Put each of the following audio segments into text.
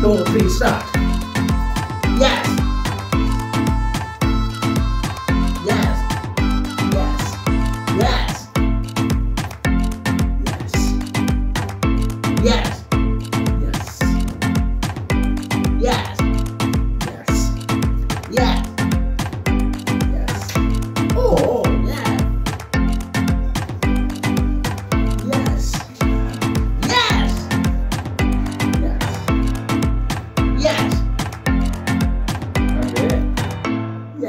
door please shut? Yes! Yes! Yes! Yes! Yes! Yes!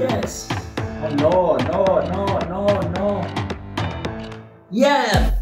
Yes. Oh no, no, no, no, no. Yes.